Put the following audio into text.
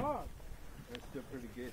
hard. That's still pretty good.